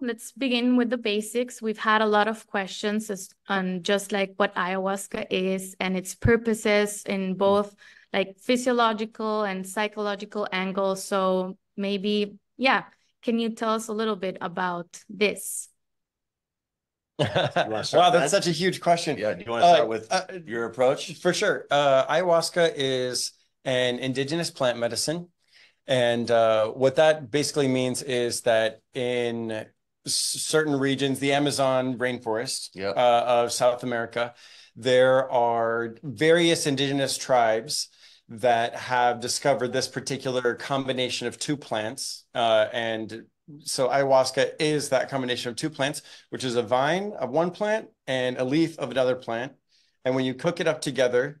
let's begin with the basics. We've had a lot of questions on just like what ayahuasca is and its purposes in both like physiological and psychological angles. So maybe, yeah, can you tell us a little bit about this? wow, that's such a huge question. Yeah, do you want to start uh, with uh, your approach? For sure. Uh, ayahuasca is an indigenous plant medicine. And uh, what that basically means is that in certain regions, the Amazon rainforest yep. Uh, of South America, there are various indigenous tribes that have discovered this particular combination of two plants. Uh, and so ayahuasca is that combination of two plants, which is a vine of one plant and a leaf of another plant. And when you cook it up together,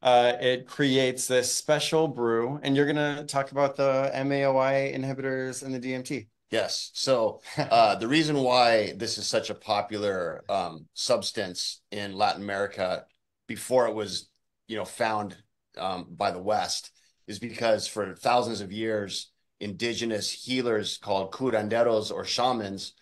uh, it creates this special brew. And you're going to talk about the MAOI inhibitors and the DMT. Yes. So uh, the reason why this is such a popular um, substance in Latin America before it was, you know, found um, by the West is because for thousands of years, indigenous healers called curanderos or shamans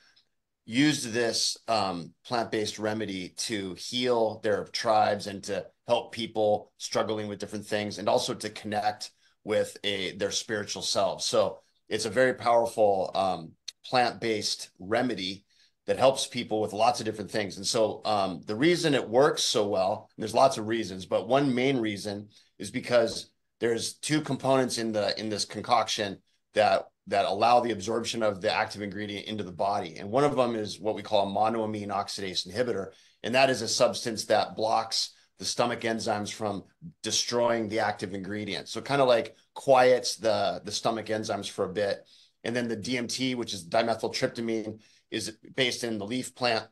used this um, plant-based remedy to heal their tribes and to help people struggling with different things and also to connect with a their spiritual selves. So it's a very powerful um, plant-based remedy that helps people with lots of different things. And so um, the reason it works so well, there's lots of reasons, but one main reason is because there's two components in the in this concoction that that allow the absorption of the active ingredient into the body. And one of them is what we call a monoamine oxidase inhibitor. And that is a substance that blocks the stomach enzymes from destroying the active ingredient. So kind of like quiets the, the stomach enzymes for a bit. And then the DMT, which is dimethyltryptamine, is based in the leaf plant,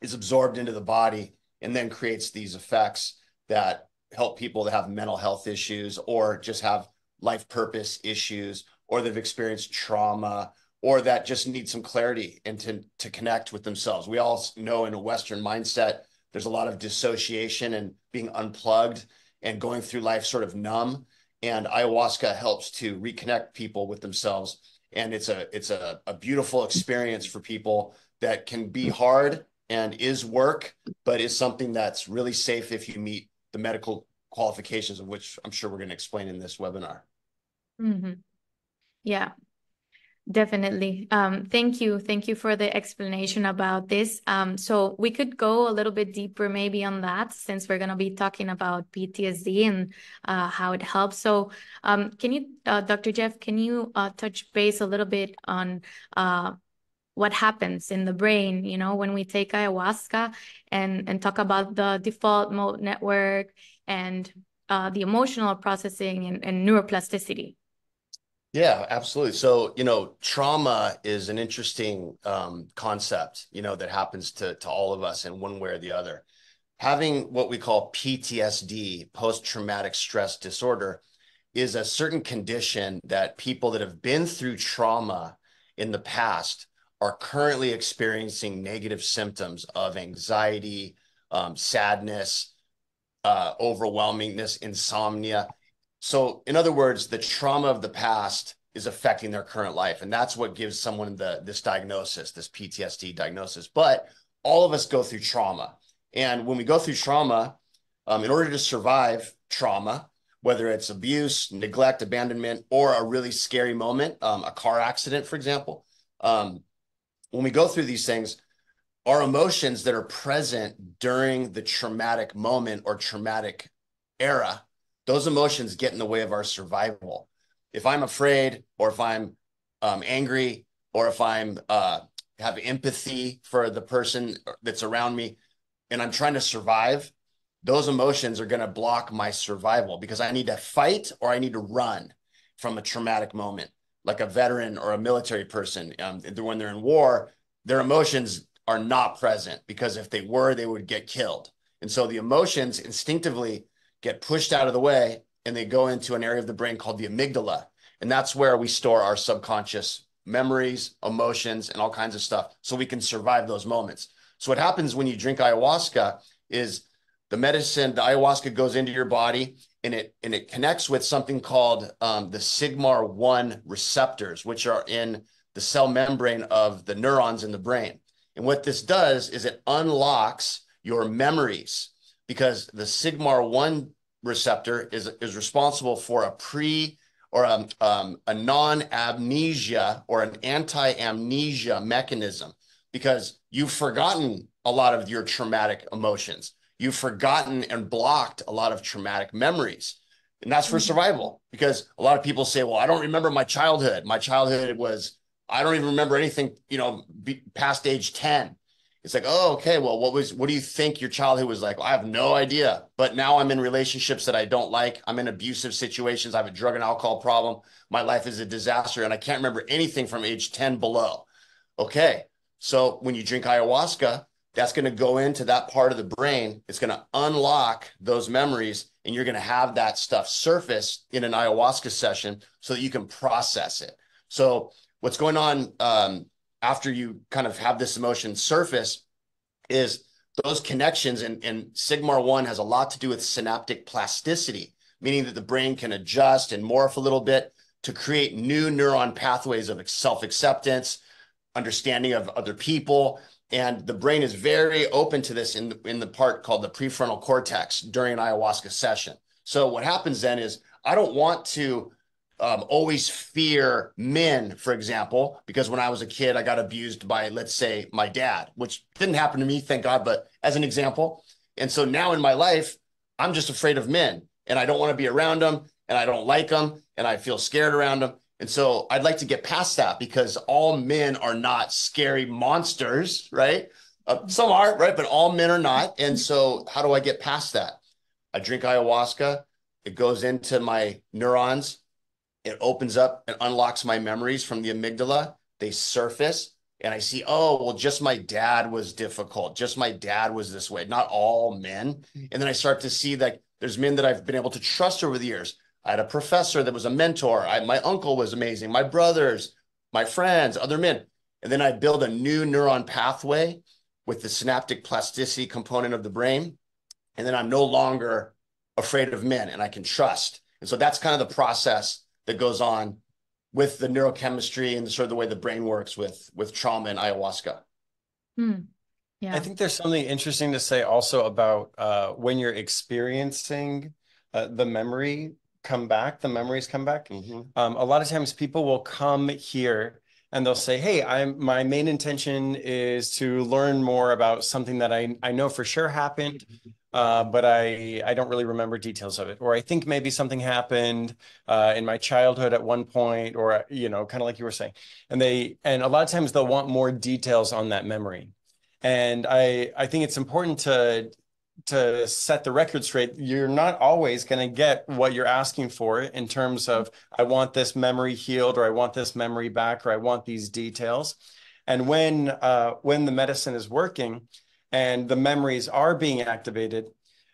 is absorbed into the body and then creates these effects that help people that have mental health issues or just have life purpose issues or that have experienced trauma or that just need some clarity and to, to connect with themselves. We all know in a Western mindset, there's a lot of dissociation and being unplugged and going through life sort of numb. And ayahuasca helps to reconnect people with themselves. And it's a it's a, a beautiful experience for people that can be hard and is work, but is something that's really safe if you meet the medical qualifications of which I'm sure we're going to explain in this webinar. Mm-hmm. Yeah, definitely. Um, thank you. Thank you for the explanation about this. Um, so we could go a little bit deeper maybe on that since we're going to be talking about PTSD and uh, how it helps. So um, can you, uh, Dr. Jeff, can you uh, touch base a little bit on uh, what happens in the brain, you know, when we take ayahuasca and, and talk about the default mode network and uh, the emotional processing and, and neuroplasticity? Yeah, absolutely. So, you know, trauma is an interesting um, concept, you know, that happens to, to all of us in one way or the other. Having what we call PTSD, post traumatic stress disorder, is a certain condition that people that have been through trauma in the past are currently experiencing negative symptoms of anxiety, um, sadness, uh, overwhelmingness, insomnia. So, in other words, the trauma of the past is affecting their current life, and that's what gives someone the this diagnosis, this PTSD diagnosis. But all of us go through trauma, and when we go through trauma, um, in order to survive trauma, whether it's abuse, neglect, abandonment, or a really scary moment, um, a car accident, for example, um, when we go through these things, our emotions that are present during the traumatic moment or traumatic era, those emotions get in the way of our survival. If I'm afraid, or if I'm um, angry, or if I'm uh, have empathy for the person that's around me, and I'm trying to survive, those emotions are going to block my survival because I need to fight or I need to run from a traumatic moment. Like a veteran or a military person, um, when they're in war, their emotions are not present because if they were, they would get killed. And so the emotions instinctively get pushed out of the way and they go into an area of the brain called the amygdala. And that's where we store our subconscious memories, emotions, and all kinds of stuff so we can survive those moments. So what happens when you drink ayahuasca is the medicine, the ayahuasca goes into your body and it and it connects with something called um, the sigma-1 receptors, which are in the cell membrane of the neurons in the brain. And what this does is it unlocks your memories because the sigma-1 receptor is, is responsible for a pre or a, um, a non-amnesia or an anti-amnesia mechanism because you've forgotten a lot of your traumatic emotions. You've forgotten and blocked a lot of traumatic memories. And that's for mm-hmm. survival because a lot of people say, well, I don't remember my childhood. My childhood was, I don't even remember anything, you know, past age 10 it's like, oh, okay, well, what was, what do you think your childhood was like? Well, I have no idea. But now I'm in relationships that I don't like. I'm in abusive situations. I have a drug and alcohol problem. My life is a disaster. And I can't remember anything from age 10 below. Okay. So when you drink ayahuasca, that's going to go into that part of the brain. It's going to unlock those memories and you're going to have that stuff surface in an ayahuasca session so that you can process it. So what's going on um, after you kind of have this emotion surface is those connections. And, and sigma-1 has a lot to do with synaptic plasticity meaning that the brain can adjust and morph a little bit to create new neuron pathways of self-acceptance understanding of other people. And the brain is very open to this in the, in the part called the prefrontal cortex during an ayahuasca session. So what happens then is i don't want to um, always fear men, for example, because when I was a kid, I got abused by, let's say, my dad, which didn't happen to me, thank God, but as an example. And so now in my life, I'm just afraid of men and I don't want to be around them and I don't like them and I feel scared around them. And so I'd like to get past that because all men are not scary monsters, right? Uh, some are, right? But all men are not. And so how do I get past that? I drink ayahuasca. It goes into my neurons it opens up and unlocks my memories from the amygdala. They surface and I see, oh, well, just my dad was difficult. Just my dad was this way, not all men. Mm. And then I start to see that there's men that I've been able to trust over the years. I had a professor that was a mentor. I, my uncle was amazing. My brothers, my friends, other men. And then I build a new neuron pathway with the synaptic plasticity component of the brain. And then I'm no longer afraid of men and I can trust. And so that's kind of the process that goes on with the neurochemistry and the sort of the way the brain works with with trauma and ayahuasca. Hmm. Yeah. I think there's something interesting to say also about uh, when you're experiencing uh, the memory come back, the memories come back. Mm-hmm. Um, a lot of times people will come here and they'll say, "Hey, I'm my main intention is to learn more about something that I I know for sure happened, uh, but I I don't really remember details of it, or I think maybe something happened uh, in my childhood at one point, or you know, kind of like you were saying." And they and a lot of times they'll want more details on that memory, and I I think it's important to to set the record straight, you're not always going to get what you're asking for in terms of, I want this memory healed, or I want this memory back, or I want these details. And when, uh, when the medicine is working and the memories are being activated,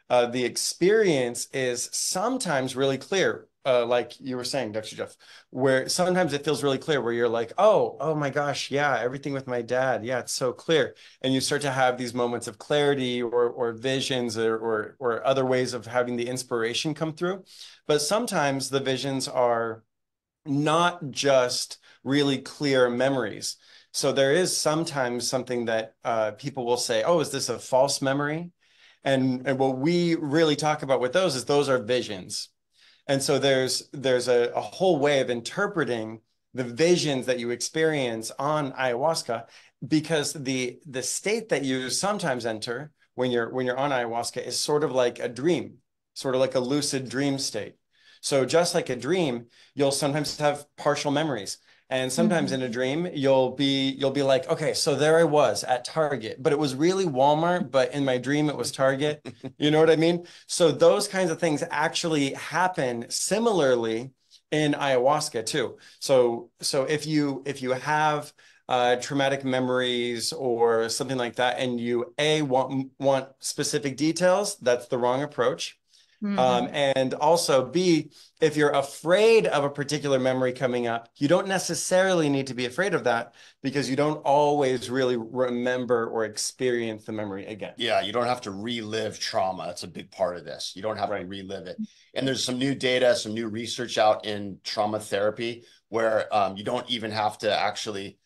uh, the experience is sometimes really clear uh, like you were saying, Dr. Jeff, where sometimes it feels really clear where you're like, oh, oh my gosh, yeah, everything with my dad. Yeah, it's so clear. And you start to have these moments of clarity or, or visions or, or, or other ways of having the inspiration come through. But sometimes the visions are not just really clear memories. So there is sometimes something that uh, people will say, oh, is this a false memory? And, and what we really talk about with those is those are visions and so there's there's a, a whole way of interpreting the visions that you experience on ayahuasca because the the state that you sometimes enter when you're when you're on ayahuasca is sort of like a dream sort of like a lucid dream state. So just like a dream you'll sometimes have partial memories and sometimes mm-hmm. in a dream, you'll be you'll be like, okay, so there I was at Target, but it was really Walmart, but in my dream it was Target. you know what I mean? So those kinds of things actually happen similarly in ayahuasca too. So so if you if you have uh, traumatic memories or something like that, and you a want want specific details, that's the wrong approach. Mm-hmm. Um, and also, B, if you're afraid of a particular memory coming up, you don't necessarily need to be afraid of that because you don't always really remember or experience the memory again. Yeah, you don't have to relive trauma. That's a big part of this. You don't have right. to relive it. And there's some new data, some new research out in trauma therapy where um, you don't even have to actually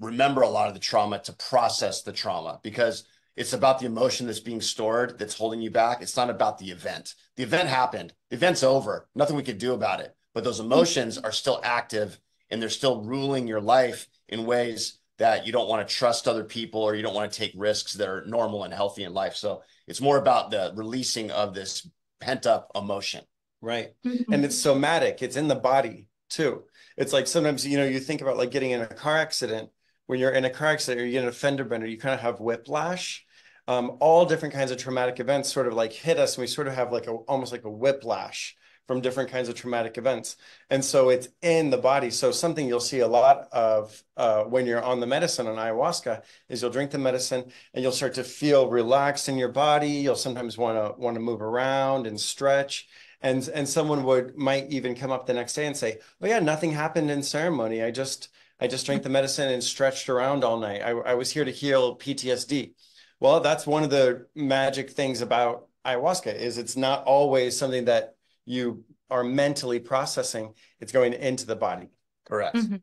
remember a lot of the trauma to process the trauma because it's about the emotion that's being stored that's holding you back. It's not about the event. The event happened, the event's over, nothing we could do about it. But those emotions are still active and they're still ruling your life in ways that you don't want to trust other people or you don't want to take risks that are normal and healthy in life. So it's more about the releasing of this pent up emotion. Right. Mhm. And it's somatic, it's in the body too. It's like sometimes, you know, you think about like getting in a car accident. When you're in a car accident or you get a fender bender, you kind of have whiplash. Um, all different kinds of traumatic events sort of like hit us, and we sort of have like a almost like a whiplash from different kinds of traumatic events. And so it's in the body. So something you'll see a lot of uh, when you're on the medicine on ayahuasca is you'll drink the medicine and you'll start to feel relaxed in your body. You'll sometimes want to want to move around and stretch. And and someone would might even come up the next day and say, "Oh yeah, nothing happened in ceremony. I just I just drank the medicine and stretched around all night. I, I was here to heal PTSD." Well, that's one of the magic things about ayahuasca is it's not always something that you are mentally processing. It's going into the body. Correct. Mhm.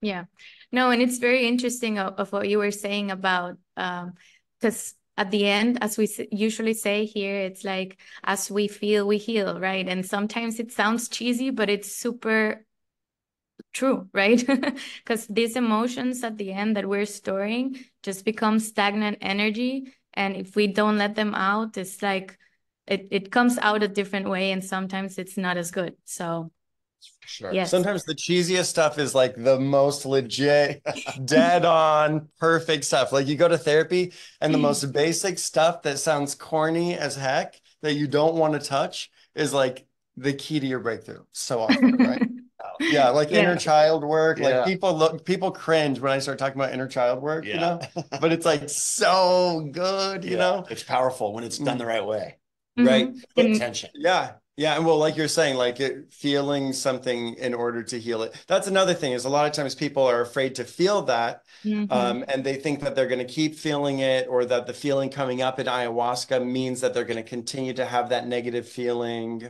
Yeah. No, and it's very interesting of, of what you were saying about um because at the end, as we usually say here, it's like as we feel, we heal, right? And sometimes it sounds cheesy, but it's super true, right? Because these emotions at the end that we're storing just become stagnant energy. And if we don't let them out, it's like it, it comes out a different way, and sometimes it's not as good. So, Sure. yes. Sometimes the cheesiest stuff is like the most legit, dead on, perfect stuff. Like you go to therapy and the mm-hmm. most basic stuff that sounds corny as heck that you don't want to touch is like the key to your breakthrough. So often, right? Yeah, like Yeah. inner child work. Yeah. Like people look, people cringe when I start talking about inner child work, you Yeah. know, but it's like so good, you Yeah. know? It's powerful when it's done the right way. Right. Mhm. Good And- intention. Yeah. Yeah. And well, like you're saying, like it, feeling something in order to heal it. That's another thing is a lot of times people are afraid to feel that. Mhm. Um, and they think that they're going to keep feeling it or that the feeling coming up in ayahuasca means that they're going to continue to have that negative feeling.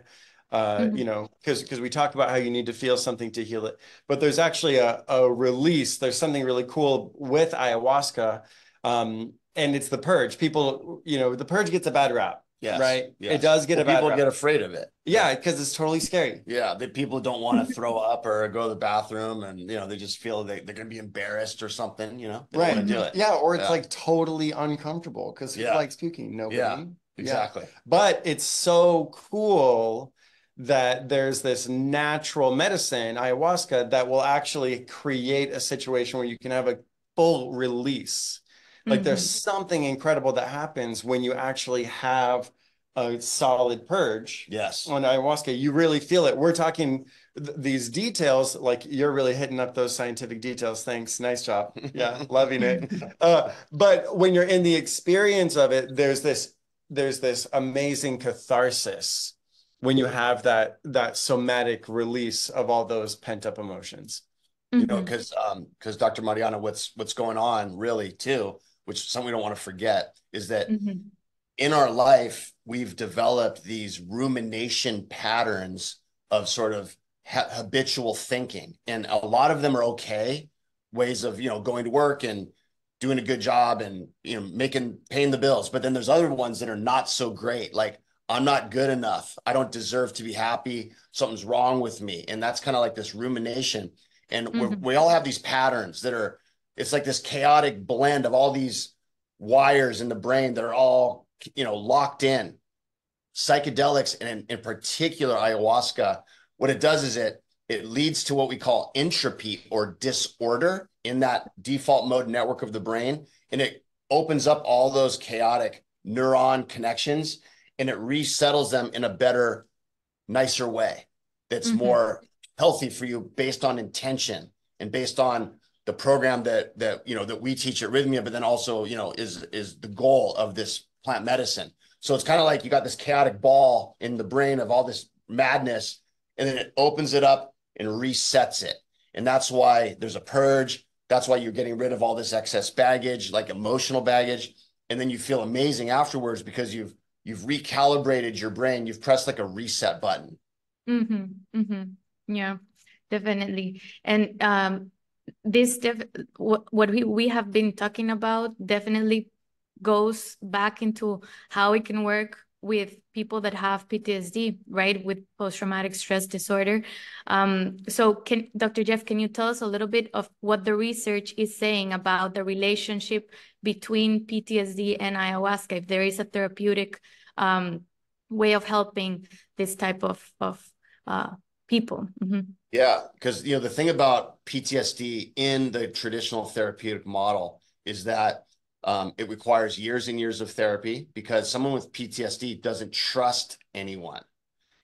Uh, Mhm. you know, because because we talk about how you need to feel something to heal it, but there's actually a, a release. There's something really cool with ayahuasca, um, and it's the purge. People, you know, the purge gets a bad rap, Yes. right? Yes. It does get Well, a bad people rap. get afraid of it. Yeah, because it's totally scary. Yeah, the people don't want to throw up or go to the bathroom, and you know they just feel they they're gonna be embarrassed or something. You know, they don't Right. do it. Yeah, or it's Yeah. like totally uncomfortable because who Yeah. likes puking? Nobody. Yeah. exactly. But it's so cool that there's this natural medicine, ayahuasca, that will actually create a situation where you can have a full release. Like there's something incredible that happens when you actually have a solid purge. Yes. on ayahuasca, you really feel it. We're talking th- these details, like you're really hitting up those scientific details. Thanks. Nice job. Yeah, loving it. Uh, but when you're in the experience of it, there's this there's this amazing catharsis when you have that that somatic release of all those pent up emotions. you know because um because dr mariana what's what's going on really too which is something we don't want to forget is that Mhm. in our life we've developed these rumination patterns of sort of ha- habitual thinking and a lot of them are okay ways of you know going to work and doing a good job and you know making paying the bills but then there's other ones that are not so great like i'm not good enough. I don't deserve to be happy. Something's wrong with me. And that's kind of like this rumination. And Mhm. we all have these patterns that are it's like this chaotic blend of all these wires in the brain that are all you know locked in. Psychedelics and in, in particular ayahuasca what it does is it it leads to what we call entropy or disorder in that default mode network of the brain. And it opens up all those chaotic neuron connections and it resettles them in a better nicer way that's Mhm. more healthy for you based on intention and based on the program that that you know that we teach at Rythmia, but then also you know is is the goal of this plant medicine. So it's kind of like you got this chaotic ball in the brain of all this madness, and then it opens it up and resets it. And that's why there's a purge. That's why you're getting rid of all this excess baggage, like emotional baggage, and then you feel amazing afterwards because you've you've recalibrated your brain. You've pressed like a reset button. Mm-hmm. Mm-hmm. Yeah. definitely. And um, this def what what we we have been talking about definitely goes back into how it can work with people that have PTSD, right? With post-traumatic stress disorder. Um, so can Dr. Jeff, can you tell us a little bit of what the research is saying about the relationship between PTSD and ayahuasca, if there is a therapeutic um, way of helping this type of, of uh, people? Mm -hmm. Yeah, because you know the thing about PTSD in the traditional therapeutic model is that um, it requires years and years of therapy because someone with PTSD doesn't trust anyone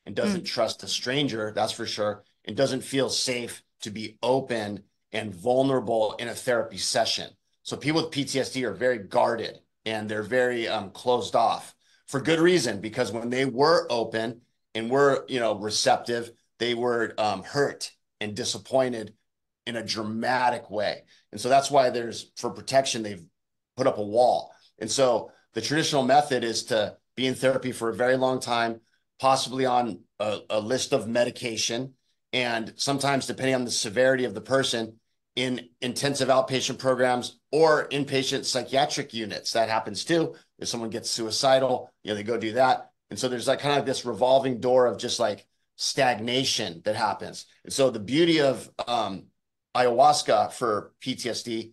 and doesn't mm. trust a stranger, that's for sure, and doesn't feel safe to be open and vulnerable in a therapy session. So people with PTSD are very guarded and they're very um, closed off for good reason because when they were open and were you know receptive, they were um, hurt and disappointed in a dramatic way. And so that's why there's for protection they've put up a wall. And so the traditional method is to be in therapy for a very long time, possibly on a, a list of medication. And sometimes, depending on the severity of the person, in intensive outpatient programs or inpatient psychiatric units. That happens too. If someone gets suicidal, you know, they go do that. And so there's like kind of this revolving door of just like stagnation that happens. And so the beauty of um, ayahuasca for PTSD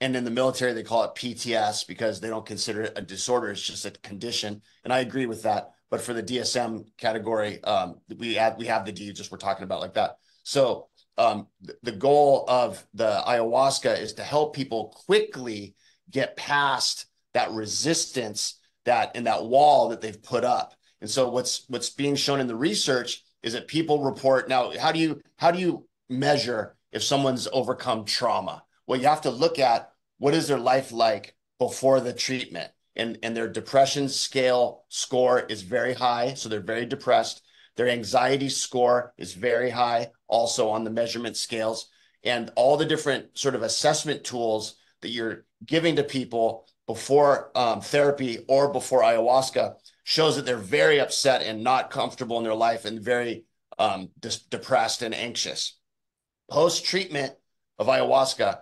and in the military they call it PTS because they don't consider it a disorder; it's just a condition. And I agree with that. But for the DSM category, um, we have we have the D, just we're talking about like that. So um, the goal of the ayahuasca is to help people quickly get past that resistance that in that wall that they've put up. And so what's what's being shown in the research is that people report now. How do you how do you measure if someone's overcome trauma? Well, you have to look at what is their life like before the treatment. And, and their depression scale score is very high. So they're very depressed. Their anxiety score is very high, also on the measurement scales. And all the different sort of assessment tools that you're giving to people before um, therapy or before ayahuasca shows that they're very upset and not comfortable in their life and very um, depressed and anxious. Post treatment of ayahuasca,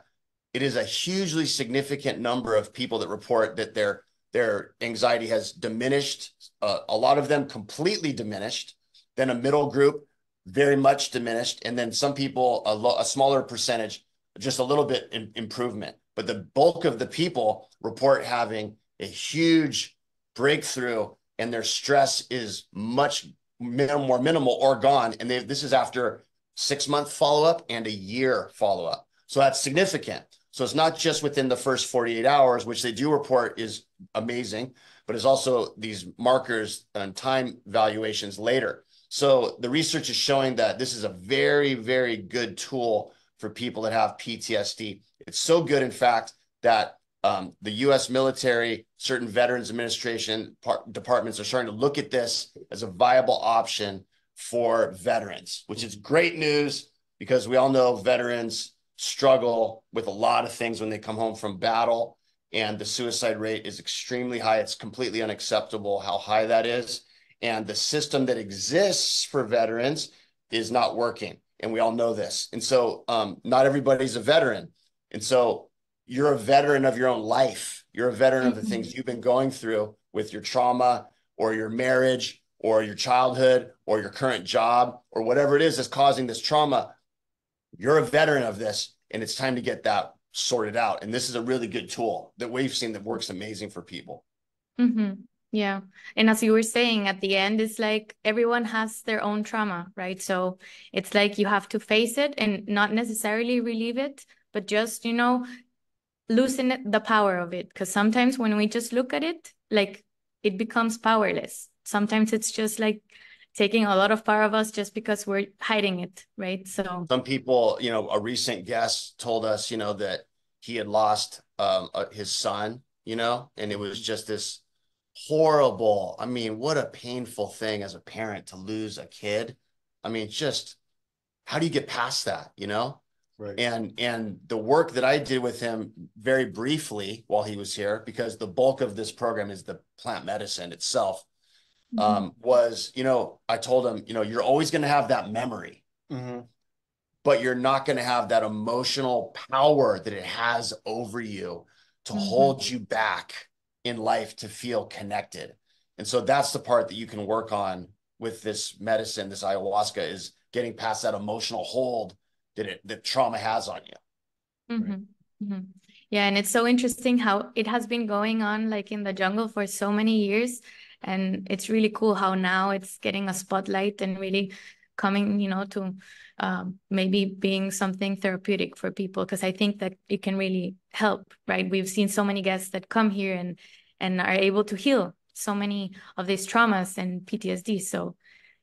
it is a hugely significant number of people that report that their their anxiety has diminished. Uh, a lot of them completely diminished. Then a middle group very much diminished, and then some people a, lo- a smaller percentage, just a little bit in, improvement. But the bulk of the people report having a huge breakthrough, and their stress is much min- more minimal or gone. And they, this is after six month follow up and a year follow up. So that's significant. So it's not just within the first 48 hours, which they do report is amazing, but it's also these markers and time valuations later. So the research is showing that this is a very, very good tool for people that have PTSD. It's so good, in fact, that um, the U.S. military, certain Veterans Administration departments are starting to look at this as a viable option for veterans, which is great news because we all know veterans struggle with a lot of things when they come home from battle and the suicide rate is extremely high. It's completely unacceptable how high that is. And the system that exists for veterans is not working and we all know this. And so um, not everybody's a veteran. And so you're a veteran of your own life. You're a veteran mm-hmm. of the mm-hmm. things you've been going through with your trauma or your marriage or your childhood or your current job or whatever it is that's causing this trauma you're a veteran of this and it's time to get that sorted out. And this is a really good tool that we've seen that works amazing for people. Mm-hmm. Yeah. And as you were saying at the end, it's like everyone has their own trauma, right? So it's like you have to face it and not necessarily relieve it, but just, you know, loosen the power of it. Because sometimes when we just look at it, like it becomes powerless. Sometimes it's just like taking a lot of power of us just because we're hiding it, right? So some people, you know, a recent guest told us, you know, that he had lost um, uh, his son, you know, and it was just this horrible. I mean, what a painful thing as a parent to lose a kid. I mean, just how do you get past that, you know? Right. And and the work that I did with him very briefly while he was here, because the bulk of this program is the plant medicine itself um, mm-hmm. was, you know, I told him, you know, you're always going to have that memory. Mm-hmm. but you're not going to have that emotional power that it has over you to Mhm. hold you back in life to feel connected. And so that's the part that you can work on with this medicine, this ayahuasca, is getting past that emotional hold that it that trauma has on you. Mhm, mhm. Yeah, and it's so interesting how it has been going on like in the jungle for so many years. And it's really cool how now it's getting a spotlight and really coming, you know, to um, maybe being something therapeutic for people because I think that it can really help, right? We've seen so many guests that come here and and are able to heal so many of these traumas and PTSD. So,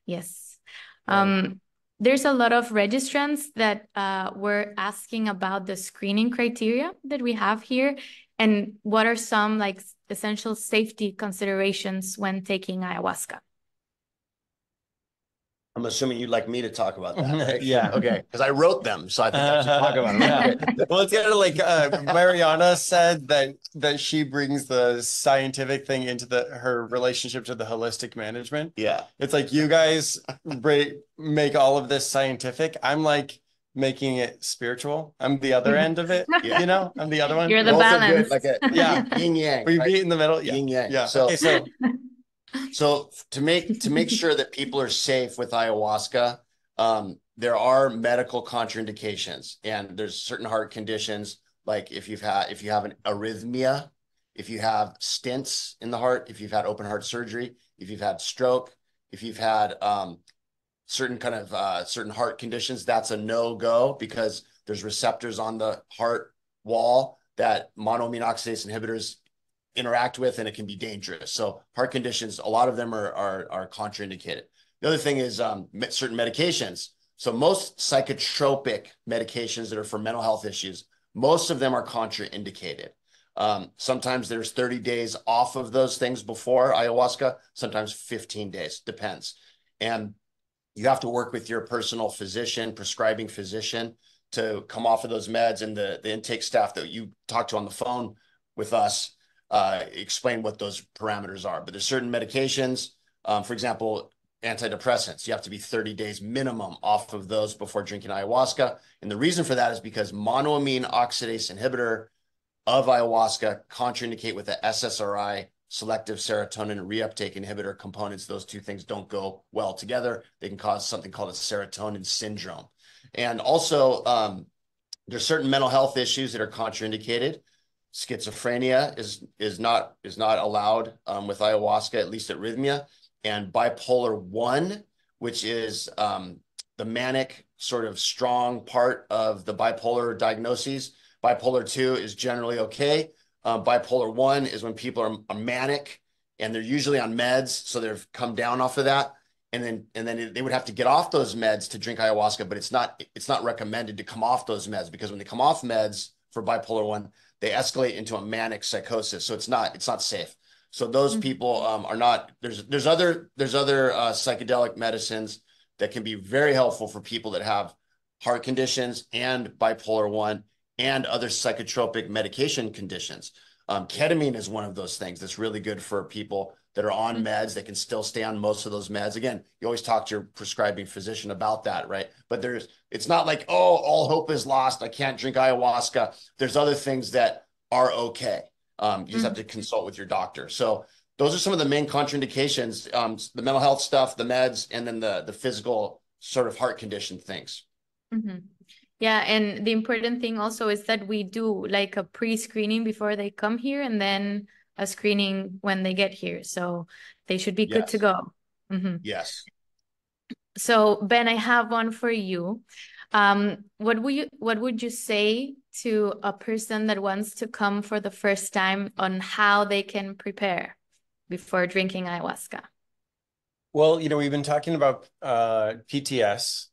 yes. Um, there's a lot of registrants that uh, were asking about the screening criteria that we have here and what are some like essential safety considerations when taking ayahuasca. I'm assuming you'd like me to talk about that, right? Yeah. Okay, because I wrote them, so I think I should talk about them. Yeah. Well, it's kind of like uh, Mariana said that that she brings the scientific thing into the her relationship to the holistic management. Yeah. It's like you guys bra- make all of this scientific. I'm like making it spiritual. I'm the other end of it. Yeah. You know, I'm the other one. You're the Both are good, balance. Like a Yeah. yin yang. We right? meet in the middle. Yeah. Yin yang. Yeah. So, okay, so so to make to make sure that people are safe with ayahuasca, um, there are medical contraindications, and there's certain heart conditions like if you've had if you have an arrhythmia, if you have stents in the heart, if you've had open heart surgery, if you've had stroke, if you've had um, certain kind of uh, certain heart conditions, that's a no go because there's receptors on the heart wall that monoamine oxidase inhibitors interact with, and it can be dangerous. So heart conditions, a lot of them are are, are contraindicated. The other thing is um, certain medications. So most psychotropic medications that are for mental health issues, most of them are contraindicated. Um, sometimes there's 30 days off of those things before ayahuasca, sometimes 15 days, depends. And you have to work with your personal physician, prescribing physician to come off of those meds and the, the intake staff that you talk to on the phone with us uh, explain what those parameters are. But there's certain medications, um, for example, antidepressants. You have to be 30 days minimum off of those before drinking ayahuasca. And the reason for that is because monoamine oxidase inhibitor of ayahuasca contraindicate with the SSRI selective serotonin reuptake inhibitor components. Those two things don't go well together. They can cause something called a serotonin syndrome. And also, um, there's certain mental health issues that are contraindicated. Schizophrenia is is not is not allowed um, with ayahuasca, at least at Rythmia, and bipolar one, which is um, the manic sort of strong part of the bipolar diagnoses. Bipolar two is generally okay. Um, bipolar one is when people are, are manic and they're usually on meds, so they've come down off of that. And then and then they would have to get off those meds to drink ayahuasca but it's not it's not recommended to come off those meds because when they come off meds for bipolar one they escalate into a manic psychosis. So it's not it's not safe. So those Mhm. people um, are not there's there's other there's other uh, psychedelic medicines that can be very helpful for people that have heart conditions and bipolar one and other psychotropic medication conditions um, ketamine is one of those things that's really good for people that are on Mhm. meds that can still stay on most of those meds. Again, you always talk to your prescribing physician about that, right? But there's, it's not like, oh, all hope is lost. I can't drink ayahuasca. There's other things that are okay. Um, you just have to consult with your doctor. So those are some of the main contraindications: um, the mental health stuff, the meds, and then the the physical sort of heart condition things. Mhm. Yeah, and the important thing also is that we do like a pre-screening before they come here and then a screening when they get here. So they should be good to Yes. go. Mhm. Yes. So Ben, I have one for you. Um, what would you what would you say to a person that wants to come for the first time on how they can prepare before drinking ayahuasca? Well, you know, we've been talking about uh, PTS,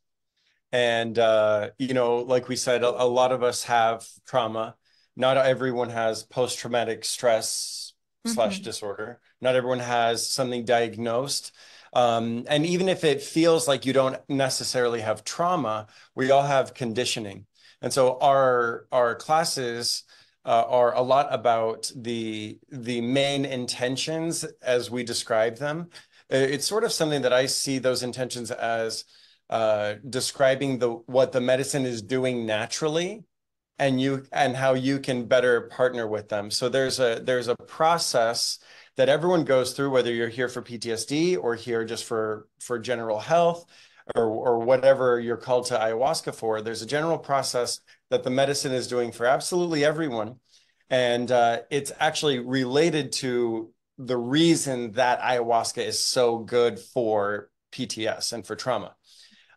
and uh, you know, like we said, a, a lot of us have trauma. Not everyone has post-traumatic stress slash Mhm. disorder. Not everyone has something diagnosed. Um, and even if it feels like you don't necessarily have trauma, we all have conditioning. And so our our classes uh, are a lot about the the main intentions as we describe them. It's sort of something that I see those intentions as uh, describing the what the medicine is doing naturally and you and how you can better partner with them. So there's a there's a process that everyone goes through, whether you're here for PTSD or here just for for general health or or whatever you're called to ayahuasca for. There's a general process that the medicine is doing for absolutely everyone, and uh, it's actually related to the reason that ayahuasca is so good for PTS and for trauma.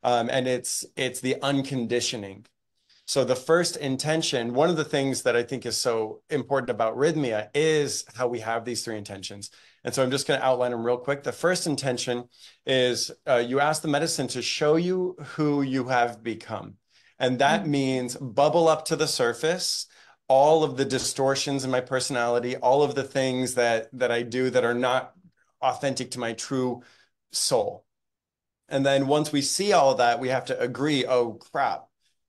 Um, and it's it's the unconditioning. So the first intention, one of the things that I think is so important about Rythmia is how we have these three intentions. And so I'm just going to outline them real quick. The first intention is uh, you ask the medicine to show you who you have become. And that mm-hmm. means bubble up to the surface all of the distortions in my personality, all of the things that that I do that are not authentic to my true soul. And then once we see all that, we have to agree, oh crap,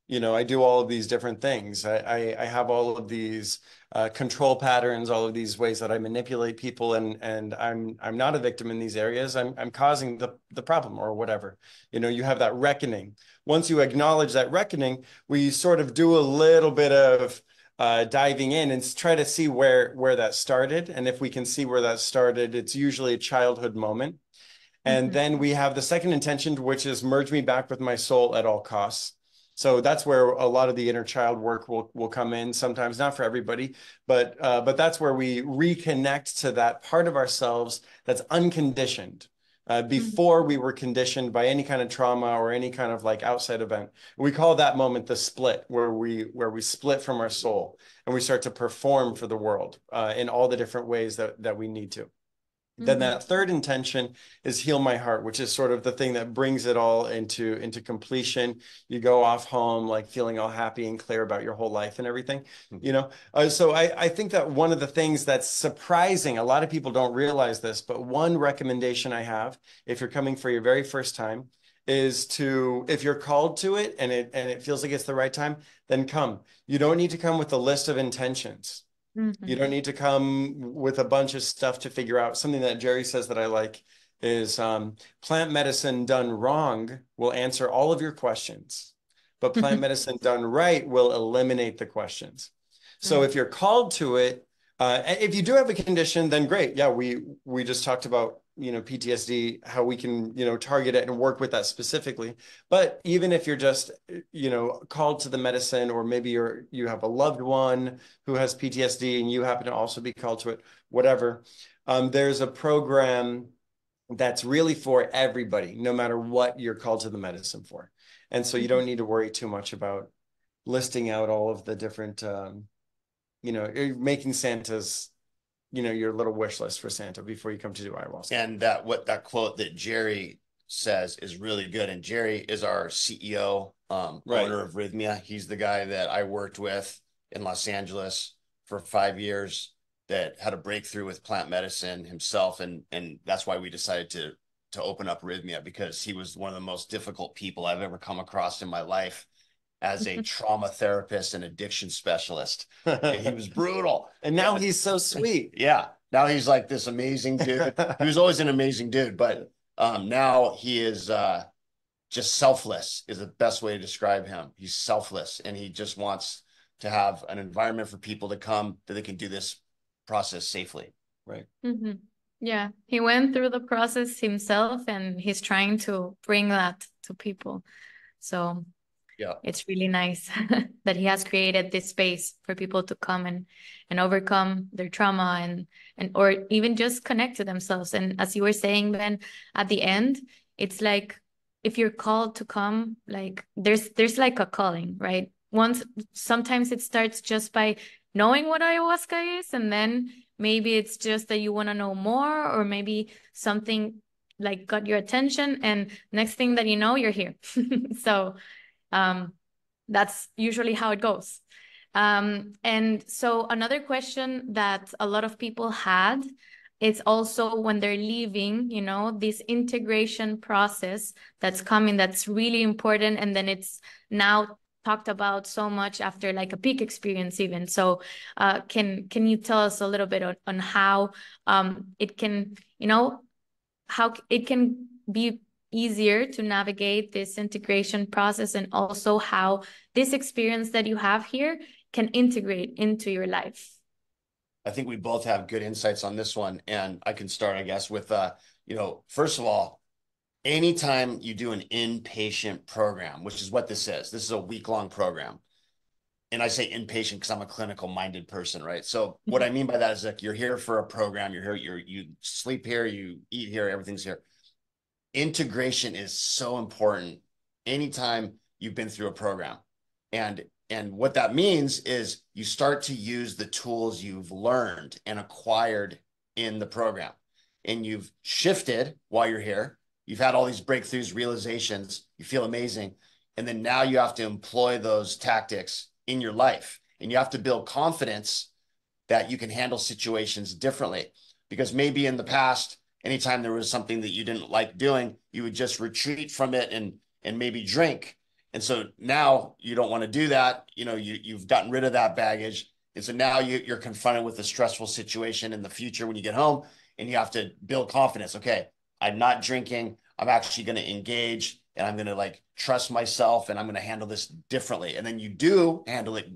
you know, I do all of these different things. I, I, I have all of these uh, control patterns, all of these ways that I manipulate people, and and I'm I'm not a victim in these areas. I'm I'm causing the the problem or whatever. You know, you have that reckoning. Once you acknowledge that reckoning, we sort of do a little bit of uh, diving in and try to see where where that started. And if we can see where that started, it's usually a childhood moment. And mm-hmm. then we have the second intention, which is merge me back with my soul at all costs. So that's where a lot of the inner child work will will come in. Sometimes not for everybody, but uh, but that's where we reconnect to that part of ourselves that's unconditioned, uh, mm-hmm. before we were conditioned by any kind of trauma or any kind of like outside event. We call that moment the split, where we where we split from our soul and we start to perform for the world uh, in all the different ways that that we need to. Then that mm-hmm. third intention is heal my heart, which is sort of the thing that brings it all into into completion. You go off home like feeling all happy and clear about your whole life and everything, mm-hmm. you know. Uh, so I I think that one of the things that's surprising, a lot of people don't realize this, but one recommendation I have if you're coming for your very first time is to if you're called to it and it and it feels like it's the right time, then come. You don't need to come with a list of intentions Mm-hmm. You don't need to come with a bunch of stuff to figure out. Something that Jerry says that I like is um, plant medicine done wrong will answer all of your questions, but plant medicine done right will eliminate the questions. So mm-hmm. if you're called to it, uh, if you do have a condition, then great. Yeah, we we just talked about you know PTSD, how we can you know target it and work with that specifically. But even if you're just you know called to the medicine, or maybe you're you have a loved one who has PTSD and you happen to also be called to it, whatever. Um, there's a program that's really for everybody, no matter what you're called to the medicine for, and so you don't mm-hmm. need to worry too much about listing out all of the different. Um, you know, making Santa's you know your little wish list for Santa before you come to do ayahuasca. And that what that quote that Jerry says is really good. And Jerry is our CEO, um, right. owner of Rythmia. He's the guy that I worked with in Los Angeles for five years that had a breakthrough with plant medicine himself, and and that's why we decided to to open up Rythmia because he was one of the most difficult people I've ever come across in my life as a trauma therapist and addiction specialist. he was brutal. And now he's so sweet. Yeah. Now he's like this amazing dude. he was always an amazing dude, but um, now he is uh, just selfless is the best way to describe him. He's selfless and he just wants to have an environment for people to come that they can do this process safely. Right. Mm-hmm. Yeah. He went through the process himself and he's trying to bring that to people. So yeah. It's really nice that he has created this space for people to come and and overcome their trauma and and or even just connect to themselves. And as you were saying ben at the end it's like if you're called to come like there's there's like a calling right? Once sometimes it starts just by knowing what ayahuasca is and then maybe it's just that you want to know more or maybe something like got your attention and next thing that you know you're here. So um, that's usually how it goes. Um, and so another question that a lot of people had is also when they're leaving, you know, this integration process that's coming, that's really important. And then it's now talked about so much after like a peak experience even. So uh, can can you tell us a little bit on, on how um, it can, you know, how it can be easier to navigate this integration process and also how this experience that you have here can integrate into your life? I think we both have good insights on this one. And I can start, I guess, with, uh, you know, first of all, anytime you do an inpatient program, which is what this is, this is a week long program. And I say inpatient because I'm a clinical minded person, right? So what I mean by that is like you're here for a program, you're here, you're you sleep here, you eat here, everything's here. Integration is so important anytime you've been through a program. And and what that means is you start to use the tools you've learned and acquired in the program. And you've shifted while you're here. You've had all these breakthroughs, realizations, you feel amazing. And then now you have to employ those tactics in your life. And you have to build confidence that you can handle situations differently. Because maybe in the past, anytime there was something that you didn't like doing, you would just retreat from it and and maybe drink and so now you don't want to do that. You know, you, you've gotten rid of that baggage. And so now you, you're confronted with a stressful situation in the future when you get home and you have to build confidence. Okay, I'm not drinking. I'm actually going to engage and I'm going to like trust myself and I'm going to handle this differently. And then you do handle it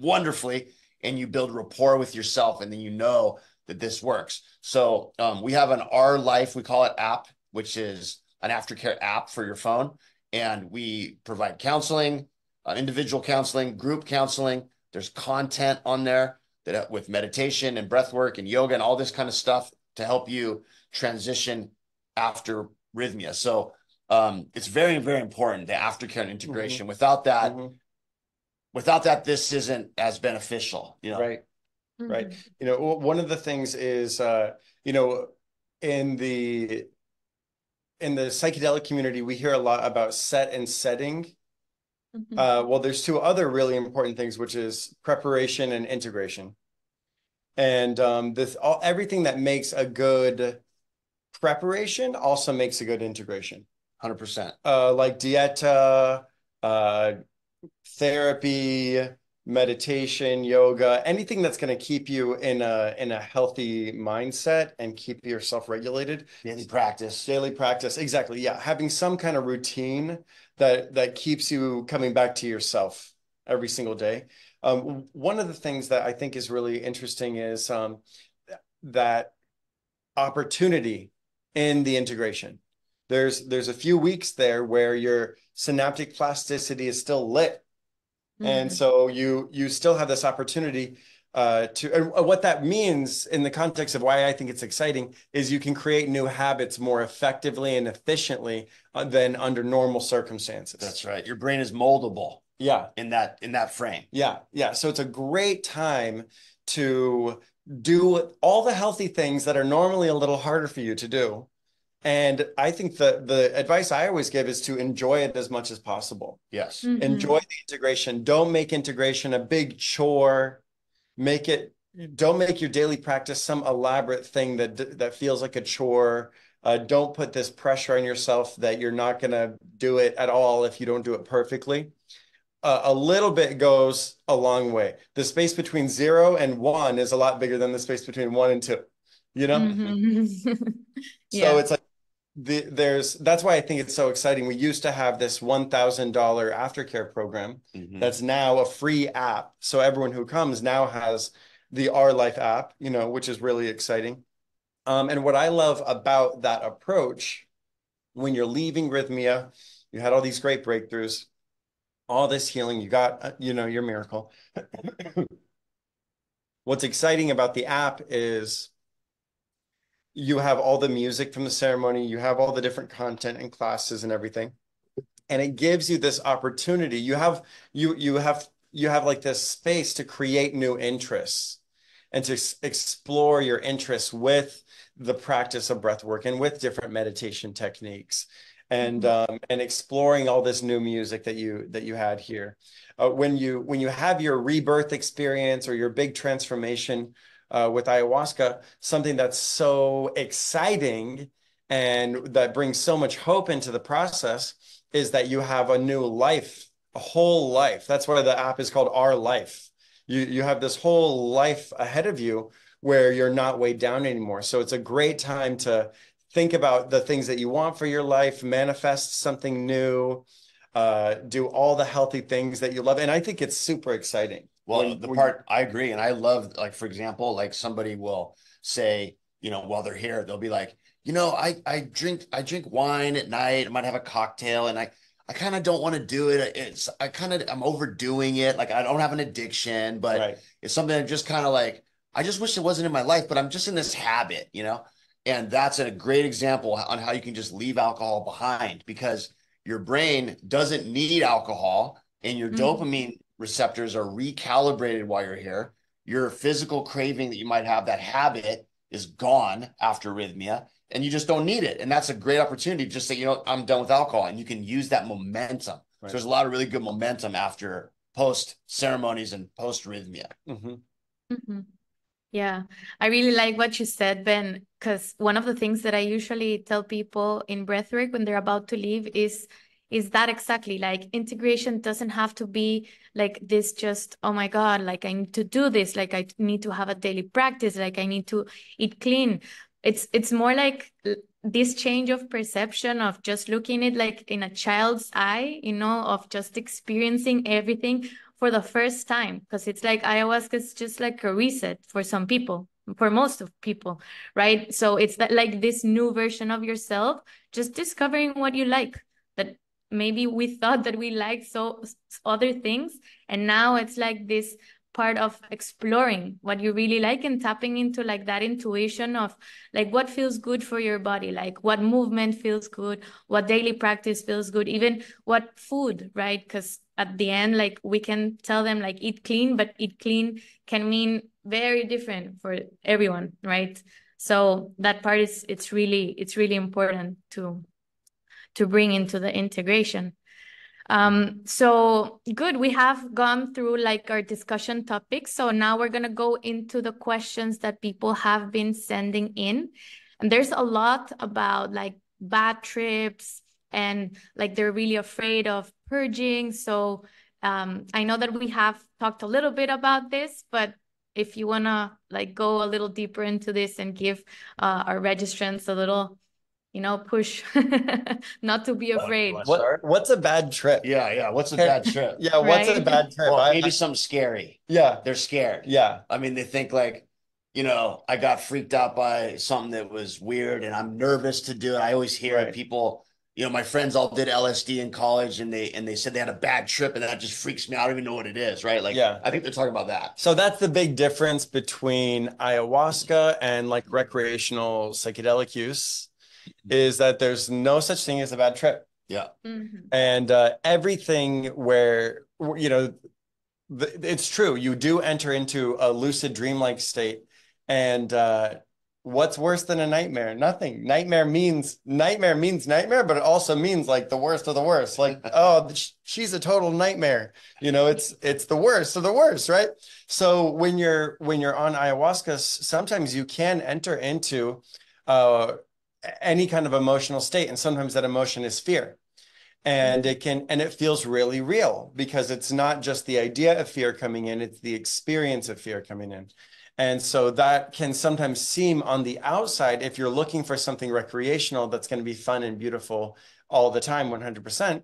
wonderfully and you build rapport with yourself and then you know that this works. So um, we have an R Life, we call it app, which is an aftercare app for your phone and we provide counseling, uh, individual counseling, group counseling. There's content on there that uh, with meditation and breath work and yoga and all this kind of stuff to help you transition after Rythmia. So um, it's very, very important the aftercare and integration. Mm-hmm. Without that, mm-hmm. without that, this isn't as beneficial. You know, right, mm-hmm. right. You know, one of the things is, uh, you know, in the in the psychedelic community, we hear a lot about set and setting. Mm-hmm. Uh, well, there's two other really important things, which is preparation and integration. And um, this all everything that makes a good preparation also makes a good integration. Hundred uh, percent. Like dieta, uh, therapy, meditation, yoga, anything that's going to keep you in a in a healthy mindset and keep yourself regulated. Daily practice. Daily practice. Exactly. Yeah, having some kind of routine that that keeps you coming back to yourself every single day. Um, one of the things that I think is really interesting is um, that opportunity in the integration. There's there's a few weeks there where your synaptic plasticity is still lit Mm-hmm. And so you you still have this opportunity uh, to and what that means in the context of why I think it's exciting is you can create new habits more effectively and efficiently uh, than under normal circumstances. That's right. Your brain is moldable. Yeah. In that in that frame. Yeah. Yeah. So it's a great time to do all the healthy things that are normally a little harder for you to do and I think the the advice I always give is to enjoy it as much as possible. Yes. Mm-hmm. Enjoy the integration. Don't make integration a big chore. Make it don't make your daily practice some elaborate thing that that feels like a chore. Uh, don't put this pressure on yourself that you're not going to do it at all if you don't do it perfectly. Uh, a little bit goes a long way. The space between zero and one is a lot bigger than the space between one and two. You know, mm-hmm. yeah. so it's like the, there's that's why I think it's so exciting. We used to have this one thousand dollar aftercare program mm-hmm. that's now a free app. So everyone who comes now has the R Life app, you know, which is really exciting. Um, and what I love about that approach, when you're leaving Rythmia, you had all these great breakthroughs, all this healing, you got, uh, you know, your miracle. What's exciting about the app is you have all the music from the ceremony, you have all the different content and classes and everything. And it gives you this opportunity. You have you you have you have like this space to create new interests and to explore your interests with the practice of breath work and with different meditation techniques and mm-hmm. um, and exploring all this new music that you that you had here uh, when you when you have your rebirth experience or your big transformation uh, with ayahuasca, something that's so exciting and that brings so much hope into the process is that you have a new life, a whole life. That's why the app is called Our Life. You you have this whole life ahead of you where you're not weighed down anymore. So it's a great time to think about the things that you want for your life, manifest something new, uh, do all the healthy things that you love. And I think it's super exciting. Well, when- the when- part I agree, and I love, like, for example, like somebody will say, you know, while they're here, they'll be like, you know, I I drink I drink wine at night. I might have a cocktail, and I I kind of don't want to do it. It's I kind of I'm overdoing it. Like I don't have an addiction, but Right. it's something that just kind of like I just wish it wasn't in my life, but I'm just in this habit, you know. And that's a great example on how you can just leave alcohol behind because your brain doesn't need alcohol and your Mhm. dopamine receptors are recalibrated while you're here. Your physical craving that you might have, that habit is gone after Rythmia, and you just don't need it. And that's a great opportunity to just say, you know, I'm done with alcohol, and you can use that momentum. Right. So there's a lot of really good momentum after post ceremonies and post Rythmia. Mhm. Mhm. Yeah, I really like what you said, Ben, because one of the things that I usually tell people in breathwork when they're about to leave is is that exactly like integration doesn't have to be like this just oh my God, like I need to do this, like I need to have a daily practice, like I need to eat clean. It's it's more like this change of perception of just looking it like in a child's eye, you know, of just experiencing everything for the first time. Because it's like ayahuasca is just like a reset for some people for most of people right? So it's that like this new version of yourself just discovering what you like maybe we thought that we liked so other things and now it's like this part of exploring what you really like and tapping into like that intuition of like what feels good for your body like what movement feels good what daily practice feels good even what food right? Because at the end like we can tell them like eat clean but eat clean can mean very different for everyone right? So that part is it's really it's really important to to bring into the integration. Um so good we have gone through like our discussion topics. So now we're going to go into the questions that people have been sending in. And there's a lot about like bad trips and like they're really afraid of purging. So um i know that we have talked a little bit about this but if you want to like go a little deeper into this and give uh, our registrants a little you know push not to be afraid What, what's a bad trip? Yeah, yeah. What's a bad trip? Yeah, what's a bad trip? Well, maybe I- something scary. yeah, They're scared. yeah, I mean, they think like, you know, I got freaked out by something that was weird and I'm nervous to do it. I always hear Right. people, you know, my friends all did LSD in college and they and they said they had a bad trip and that just freaks me out. I don't even know what it is, right? Like Yeah. I think they're talking about that. So that's the big difference between ayahuasca and like recreational psychedelic use is that there's no such thing as a bad trip. Yeah. Mhm. And uh, everything where, you know, the, it's true, you do enter into a lucid dreamlike state. And uh, what's worse than a nightmare? Nothing. Nightmare means nightmare means nightmare, but it also means like the worst of the worst. Like, oh, she's a total nightmare. You know, it's it's the worst of the worst, right? So when you're when you're on ayahuasca, sometimes you can enter into uh, any kind of emotional state, and sometimes that emotion is fear. And it can and it feels really real because it's not just the idea of fear coming in it's the experience of fear coming in. And so that can sometimes seem on the outside if you're looking for something recreational that's going to be fun and beautiful all the time 100%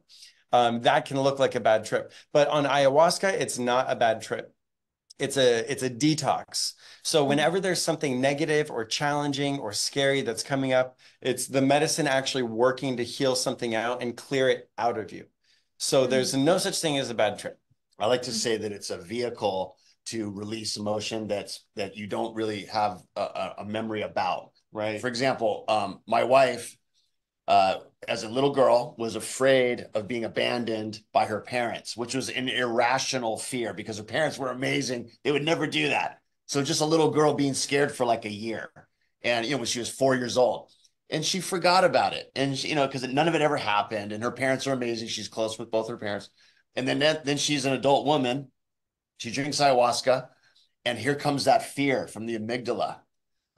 um, that can look like a bad trip. But on ayahuasca it's not a bad trip it's a it's a detox. So whenever there's something negative or challenging or scary that's coming up it's the medicine actually working to heal something out and clear it out of you. So there's no such thing as a bad trip. I like to say that it's a vehicle to release emotion that's that you don't really have a, a, a memory about. right? For example, um, my wife, uh, as a little girl, was afraid of being abandoned by her parents, which was an irrational fear because her parents were amazing. They would never do that. So just a little girl being scared for like a year, and you know when she was four years old, and she forgot about it, and she, you know because none of it ever happened, and her parents are amazing. She's close with both her parents, and then then she's an adult woman. She drinks ayahuasca, and here comes that fear from the amygdala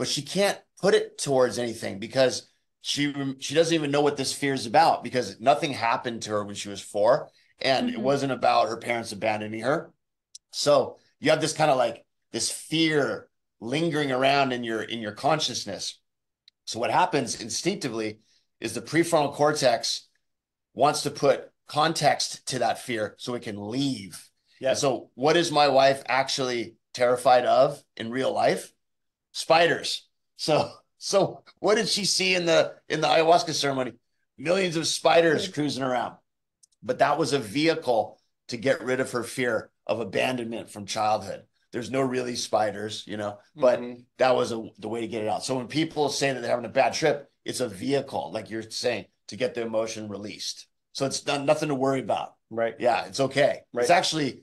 but she can't put it towards anything because she she doesn't even know what this fear is about because nothing happened to her when she was four and it Mhm. wasn't about her parents abandoning her so you have this kind of like this fear lingering around in your in your consciousness So what happens instinctively is the prefrontal cortex wants to put context to that fear so it can leave. Yeah. So what is my wife actually terrified of in real life? Spiders. So so what did she see in the in the ayahuasca ceremony? Millions of spiders cruising around. But that was a vehicle to get rid of her fear of abandonment from childhood. There's no really spiders, you know, but Mhm. that was a, the way to get it out. So when people say that they're having a bad trip, it's a vehicle, like you're saying, to get the emotion released. So it's not, nothing to worry about. Right. Yeah, it's okay. Right. It's actually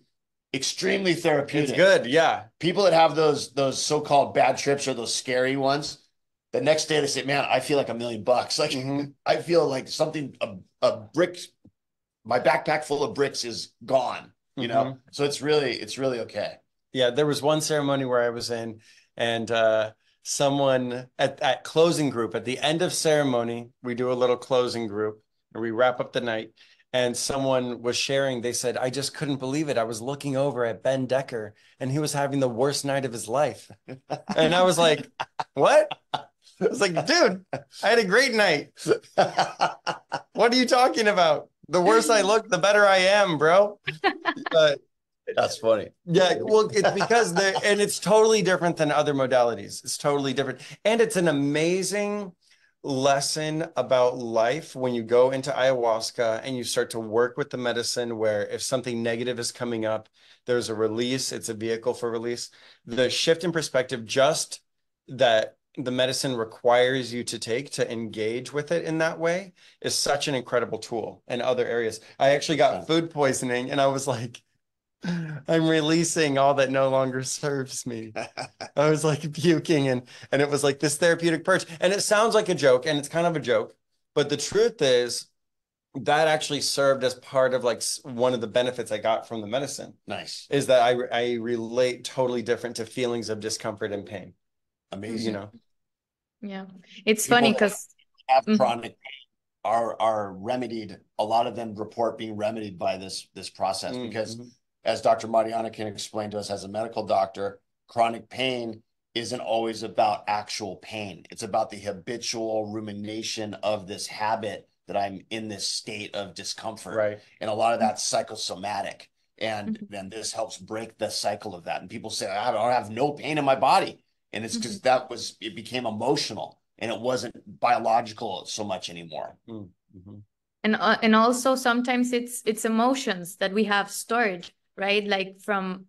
extremely therapeutic. It's good. Yeah. People that have those those so-called bad trips or those scary ones, the next day they say, "Man, I feel like a million bucks. Like Mhm. I feel like something a, a brick my backpack full of bricks is gone, you know? Mhm. So it's really it's really okay. Yeah, there was one ceremony where I was in, and uh, someone at, at closing group, at the end of ceremony, we do a little closing group and we wrap up the night. And someone was sharing, they said, I just couldn't believe it. I was looking over at Ben Decker and he was having the worst night of his life. And I was like, What? I was like, Dude, I had a great night. What are you talking about? The worse I look, the better I am, bro. But That's funny. yeah, well, it's because the and it's totally different than other modalities. It's totally different. And it's an amazing lesson about life when you go into ayahuasca and you start to work with the medicine where if something negative is coming up, there's a release, it's a vehicle for release. The shift in perspective just that the medicine requires you to take to engage with it in that way is such an incredible tool in other areas. I actually got food poisoning and I was like I'm releasing all that no longer serves me. I was like puking and and it was like this therapeutic purge. And it sounds like a joke and it's kind of a joke, but the truth is that actually served as part of like one of the benefits I got from the medicine Nice. is that I I relate totally different to feelings of discomfort and pain, Amazing. you know. Yeah. It's People funny because have Mhm. chronic pain are are remedied. A lot of them report being remedied by this this process Mm, because mhm. as Dr. Mariana can explain to us as a medical doctor, chronic pain isn't always about actual pain. It's about the habitual rumination of this habit that I'm in this state of discomfort. right. And a lot of that's psychosomatic. And Mhm. then this helps break the cycle of that. And people say, I don't have no pain in my body. And it's because that was, it became emotional and it wasn't biological so much anymore. Mm, mhm. and uh, and also sometimes it's it's emotions that we have stored right like from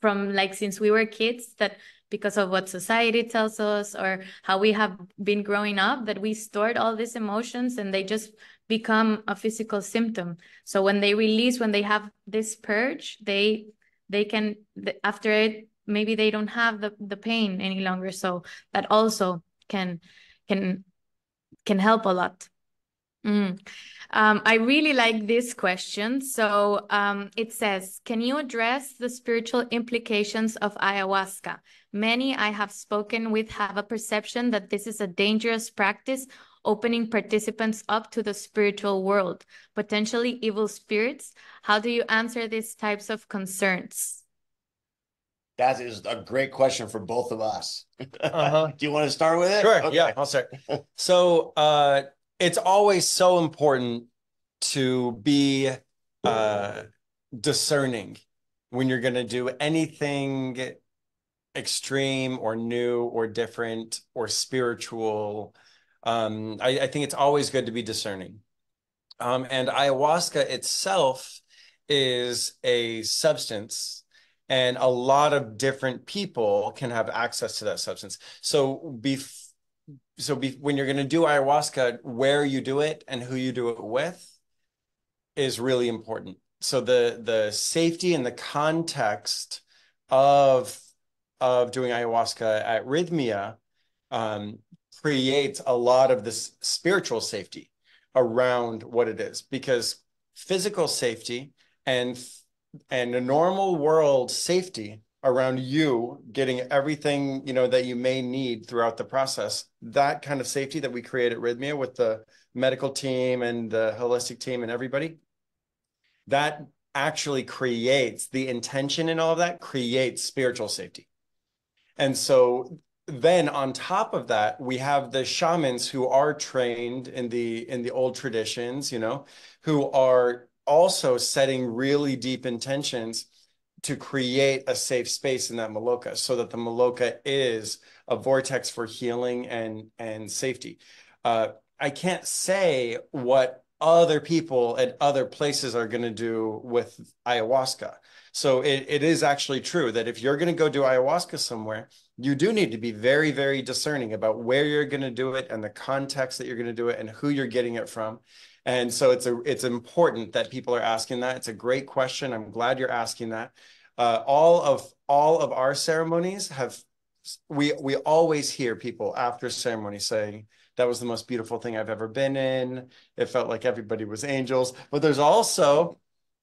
from like since we were kids that because of what society tells us or how we have been growing up that we stored all these emotions and they just become a physical symptom so when they release when they have this purge they they can after it maybe they don't have the the pain any longer so that also can can can help a lot Mm. Um, I really like this question. So um, it says, Can you address the spiritual implications of ayahuasca? Many I have spoken with have a perception that this is a dangerous practice, opening participants up to the spiritual world, potentially evil spirits. How do you answer these types of concerns? That is a great question for both of us. Uh-huh. Do you want to start with it? Sure. Okay. Yeah, I'll start. So uh, it's always so important to be uh, discerning when you're going to do anything extreme or new or different or spiritual. Um, I, I think it's always good to be discerning. Um, and ayahuasca itself is a substance and a lot of different people can have access to that substance. So bef so be, when you're going to do ayahuasca, where you do it and who you do it with is really important. So the the safety and the context of of doing ayahuasca at Rythmia um, creates a lot of this spiritual safety around what it is because physical safety and and a normal world safety around you getting everything you know that you may need throughout the process that kind of safety that we create at Rythmia with the medical team and the holistic team and everybody that actually creates the intention and all of that creates spiritual safety. And so then on top of that, we have the shamans who are trained in the in the old traditions, you know, who are also setting really deep intentions to create a safe space in that maloka so that the maloka is a vortex for healing and and safety. Uh, I can't say what other people at other places are going to do with ayahuasca. So it, it is actually true that if you're going to go do ayahuasca somewhere, you do need to be very, very discerning about where you're going to do it and the context that you're going to do it and who you're getting it from. And so it's a it's important that people are asking that. It's a great question. I'm glad you're asking that. Uh, all of all of our ceremonies have we we always hear people after ceremony saying that was the most beautiful thing I've ever been in. It felt like everybody was angels. But there's also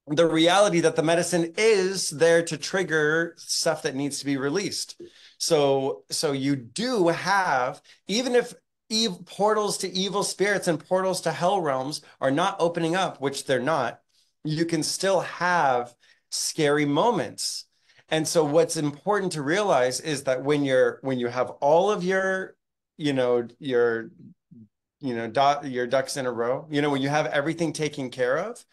the reality that the medicine is there to trigger stuff that needs to be released. So so you do have even if evil portals to evil spirits and portals to hell realms are not opening up, which they're not, you can still have scary moments. And so what's important to realize is that when you're when you have all of your you know your you know dot your ducks in a row you know when you have everything taken care of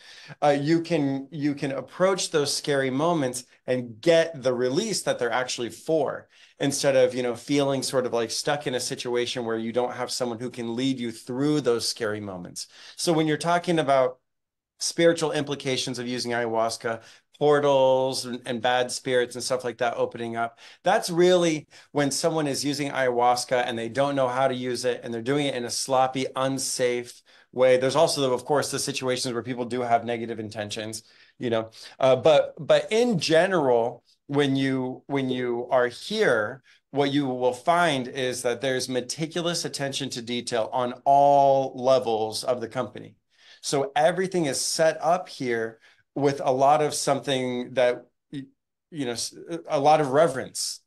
uh, you can you can approach those scary moments and get the release that they're actually for instead of you know feeling sort of like stuck in a situation where you don't have someone who can lead you through those scary moments. So when you're talking about spiritual implications of using ayahuasca portals and, and, bad spirits and stuff like that opening up. That's really when someone is using ayahuasca and they don't know how to use it and they're doing it in a sloppy, unsafe way. There's also, of course, the situations where people do have negative intentions, you know. Uh, but but in general, when you when you are here, what you will find is that there's meticulous attention to detail on all levels of the company. So everything is set up here with a lot of something that you know a lot of reverence.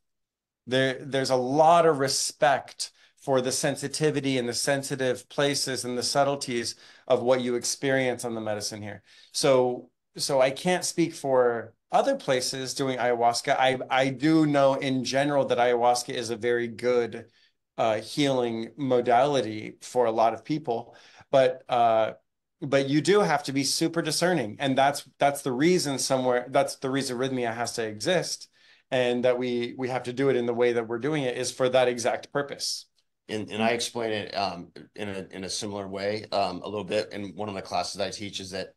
There there's a lot of respect for the sensitivity and the sensitive places and the subtleties of what you experience on the medicine here. So so i can't speak for other places doing ayahuasca. I i do know in general that ayahuasca is a very good uh, healing modality for a lot of people. But uh, but you do have to be super discerning. And that's that's the reason somewhere that's the reason Rythmia has to exist and that we we have to do it in the way that we're doing it is for that exact purpose. And, and I explain it um, in a in a similar way um, a little bit. In one of the classes I teach is that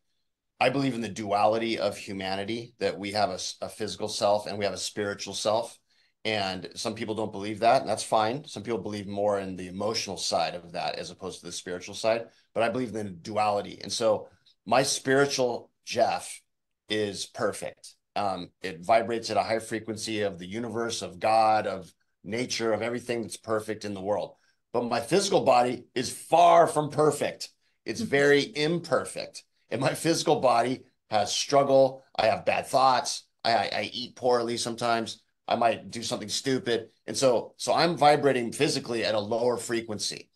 I believe in the duality of humanity that we have a, a physical self and we have a spiritual self and some people don't believe that and that's fine some people believe more in the emotional side of that as opposed to the spiritual side but I believe in duality. And so my spiritual Jeff is perfect. Um, it vibrates at a high frequency of the universe, of God, of nature, of everything that's perfect in the world. But my physical body is far from perfect. It's mm-hmm. very imperfect. And my physical body has struggle. I have bad thoughts. I, I, I eat poorly sometimes. I might do something stupid. And so, so I'm vibrating physically at a lower frequency.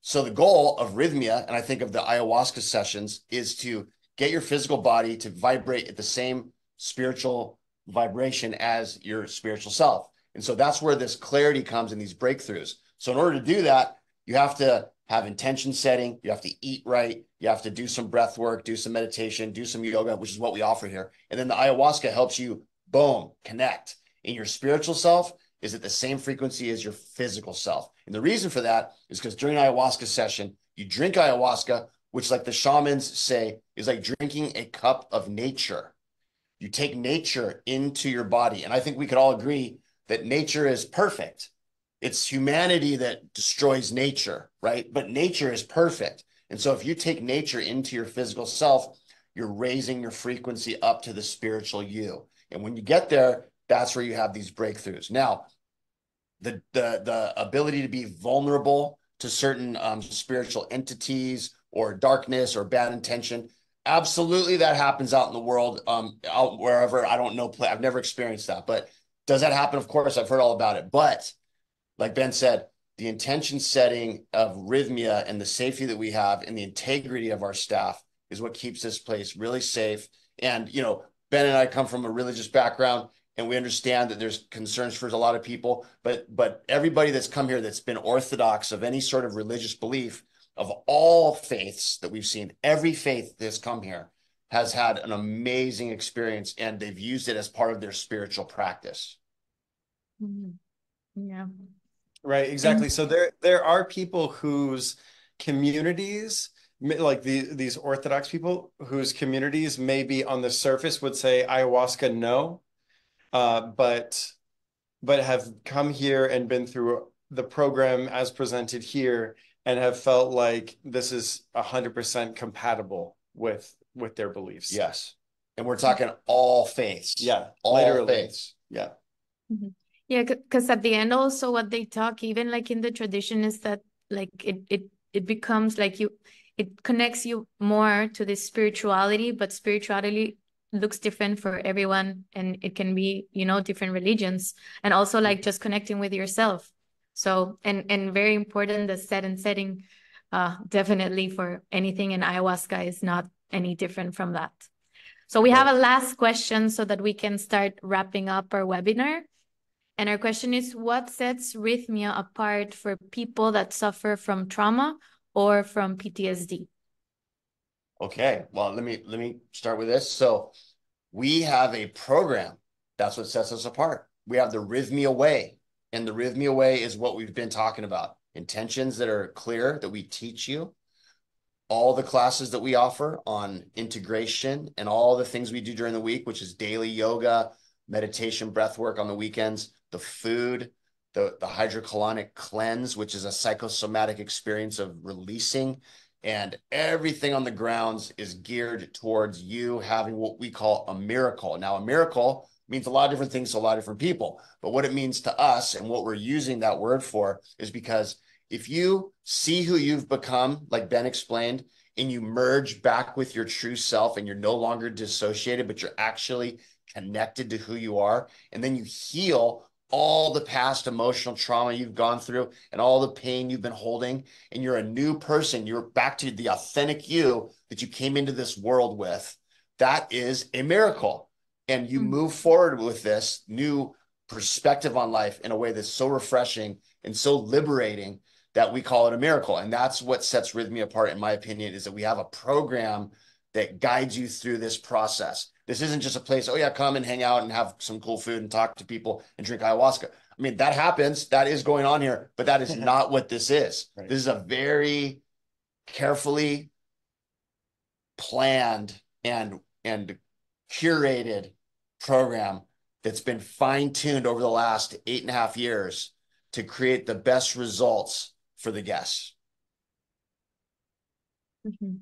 So the goal of Rythmia, and I think of the ayahuasca sessions, is to get your physical body to vibrate at the same spiritual vibration as your spiritual self. And so that's where this clarity comes in these breakthroughs. So in order to do that, you have to have intention setting, you have to eat right, you have to do some breath work, do some meditation, do some yoga, which is what we offer here. And then the ayahuasca helps you boom, connect in your spiritual self is at the same frequency as your physical self. And the reason for that is because during ayahuasca session, you drink ayahuasca, which, like the shamans say, is like drinking a cup of nature. You take nature into your body. And I think we could all agree that nature is perfect. It's humanity that destroys nature, right? But nature is perfect. And so if you take nature into your physical self, you're raising your frequency up to the spiritual you. And when you get there, that's where you have these breakthroughs. Now, the the the ability to be vulnerable to certain um, spiritual entities or darkness or bad intention. Absolutely, that happens out in the world, um, out wherever. I don't know. I've never experienced that, but does that happen? Of course, I've heard all about it. But like Ben said, the intention setting of Rythmia and the safety that we have and the integrity of our staff is what keeps this place really safe. And you know, Ben and I come from a religious background and we understand that there's concerns for a lot of people, but but everybody that's come here that's been orthodox of any sort of religious belief of all faiths that we've seen, every faith that's come here has had an amazing experience and they've used it as part of their spiritual practice. Mhm. Yeah. Right, exactly. So there there are people whose communities like the these Orthodox people whose communities maybe on the surface would say ayahuasca no, uh, but but have come here and been through the program as presented here and have felt like this is a hundred percent compatible with with their beliefs. Yes. And we're talking all faiths. Yeah, All literally. faiths. Yeah. Yeah, because at the end also what they talk, even like in the tradition, is that like it it it becomes like you it connects you more to this spirituality, but spirituality looks different for everyone and it can be, you know, different religions and also like just connecting with yourself. So and and very important the set and setting uh definitely for anything in ayahuasca is not any different from that. So we have a last question so that we can start wrapping up our webinar. And our question is what sets Rythmia apart for people that suffer from trauma or from PTSD? Okay, well, let me let me start with this. So we have a program. That's what sets us apart. We have the Rythmia Way, and the Rythmia Way is what we've been talking about. Intentions that are clear that we teach you. All the classes that we offer on integration and all the things we do during the week, which is daily yoga, meditation, breath work on the weekends, the food, the, the hydrocolonic cleanse, which is a psychosomatic experience of releasing and everything on the grounds is geared towards you having what we call a miracle. Now, a miracle means a lot of different things to a lot of different people, but what it means to us and what we're using that word for is because if you see who you've become, like Ben explained, and you merge back with your true self and you're no longer dissociated, but you're actually connected to who you are, and then you heal all the past emotional trauma you've gone through and all the pain you've been holding, and you're a new person. You're back to the authentic you that you came into this world with. That is a miracle. And you Mhm. move forward with this new perspective on life in a way that's so refreshing and so liberating that we call it a miracle. And that's what sets Rythmia apart, in my opinion, is that we have a program that guides you through this process. This isn't just a place, oh yeah, come and hang out and have some cool food and talk to people and drink ayahuasca. I mean, that happens, that is going on here, but that is not what this is. Right. This is a very carefully planned and and curated program that's been fine-tuned over the last eight and a half years to create the best results for the guests. Mhm.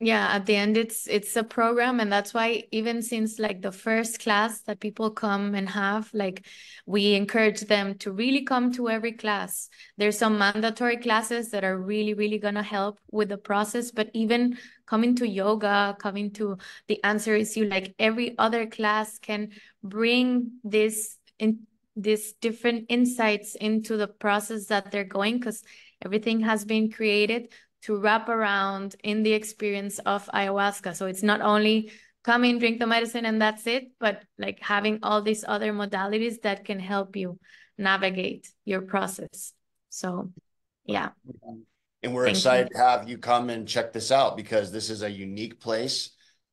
Yeah, at the end it's it's a program and that's why even since like the first class that people come and have, like we encourage them to really come to every class. There's some mandatory classes that are really, really gonna help with the process, but even coming to yoga, coming to the answer is you, like every other class can bring this in these different insights into the process that they're going because everything has been created to wrap around in the experience of ayahuasca. So it's not only come in, drink the medicine, and that's it, but like having all these other modalities that can help you navigate your process. So, yeah. And we're Thank you. excited to have you come and check this out because this is a unique place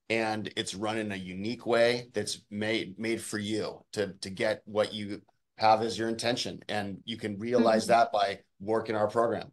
and it's run in a unique way that's made made for you to to get what you have as your intention. And you can realize Mhm. that by working our program.